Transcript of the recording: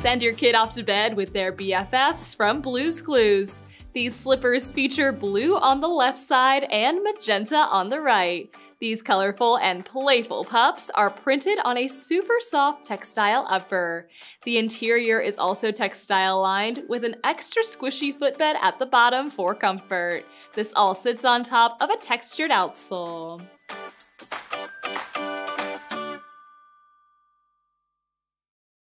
Send your kid off to bed with their BFFs from Blue's Clues. These slippers feature blue on the left side and magenta on the right. These colorful and playful pups are printed on a super soft textile upper. The interior is also textile lined with an extra squishy footbed at the bottom for comfort. This all sits on top of a textured outsole.